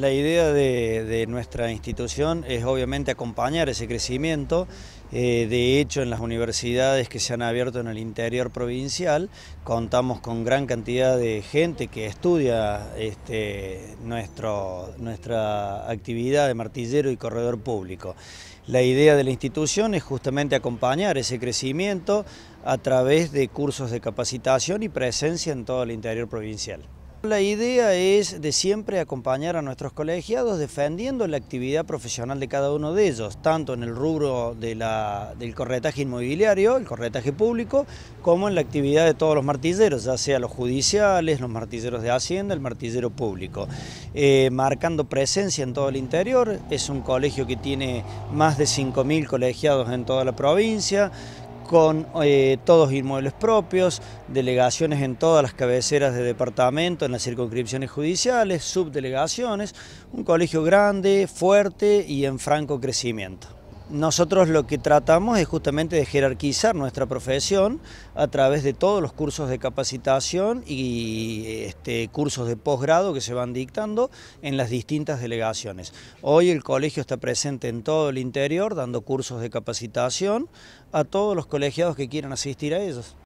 La idea de, nuestra institución es obviamente acompañar ese crecimiento. Eh, de hecho, en las universidades que se han abierto en el interior provincial, contamos con gran cantidad de gente que estudia este, nuestra actividad de martillero y corredor público. La idea de la institución es justamente acompañar ese crecimiento a través de cursos de capacitación y presencia en todo el interior provincial. La idea es de siempre acompañar a nuestros colegiados defendiendo la actividad profesional de cada uno de ellos, tanto en el rubro del corretaje inmobiliario, el corretaje público, como en la actividad de todos los martilleros, ya sea los judiciales, los martilleros de Hacienda, el martillero público. Eh, marcando presencia en todo el interior, es un colegio que tiene más de 5.000 colegiados en toda la provincia, con eh, todos inmuebles propios, delegaciones en todas las cabeceras de departamento, en las circunscripciones judiciales, subdelegaciones, un colegio grande, fuerte y en franco crecimiento. Nosotros lo que tratamos es justamente de jerarquizar nuestra profesión a través de todos los cursos de capacitación y este, cursos de posgrado que se van dictando en las distintas delegaciones. Hoy el colegio está presente en todo el interior dando cursos de capacitación a todos los colegiados que quieran asistir a ellos.